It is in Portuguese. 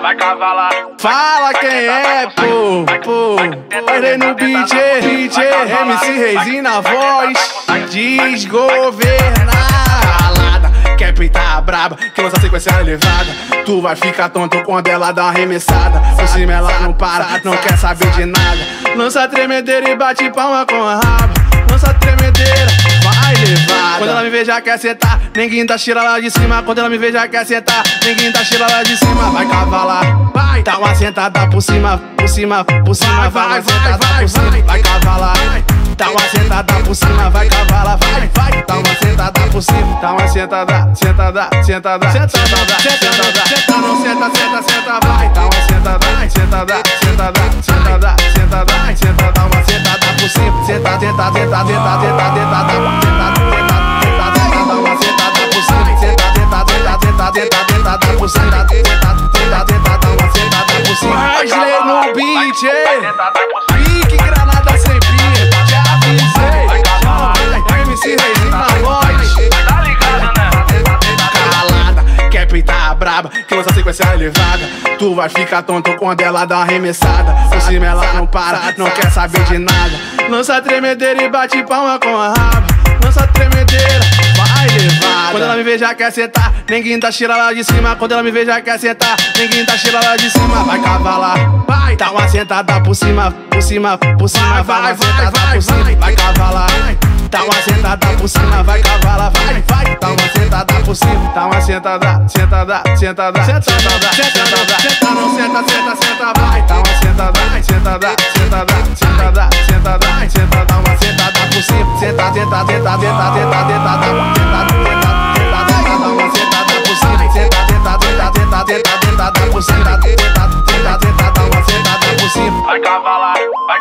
vai cavalar. Fala quem é, pô, pô. Olhei no beat, DJ, MC na voz. Desgovernar. Calada, quer peitar braba, que lança sequência elevada. Tu vai ficar tonto quando ela dá uma arremessada. Por cima ela não para, não quer saber de nada. Lança tremedeira e bate palma com a raba. Lança tremedeira, levada. Quando ela me vê já quer sentar, ninguém dá tira lá de cima. Quando ela me vê já quer sentar, ninguém dá tira lá de cima. Vai cavalar, vai, dá uma sentada por cima, por cima, por cima. Vai, vai, vai, vai, vai, vai cavalar. Dá uma sentada por cima, vai cavalar, vai, vai. Dá uma sentada por cima, dá uma sentada, sentada, sentada, sentada, sentada, senta, não senta, senta, senta, vai. Dá uma sentada, sentada, sentada, sentada, sentada, sentada, uma sentada por cima, senta, tenta, tenta, tenta, tenta, tenta, pique granada sem pia, te avisei. MC Reizinho na voz. Tá ligado, né? calada, quer peitar braba, que lança sequência elevada. Tu vai ficar tonto quando ela dá uma arremessada. Por cima ela não para, não quer saber de nada. Lança tremedeira e bate palma com a raba. Lança tremedeira, já quer sentar, ninguém dá tira lá de cima. Quando ela me vê já quer sentar, ninguém dá tira lá de cima. Vai cavalar, vai, dá uma sentada por cima, por cima, por cima. Vai, vai, vai, vai, vai, vai cavalar. Dá uma sentada por cima, vai cavalar, vai, vai. Dá uma sentada por cima, dá uma sentada, sentada, sentada, sentada, sentada, senta, não senta, senta, senta, vai. Dá uma sentada, sentada, sentada, sentada, sentada, sentada, uma sentada por cima, senta, tenta, tenta, tenta, tenta, tenta, dá por cima, tenta, tenta, tenta, dá uma sentada por cima. Vai cavalar, vai,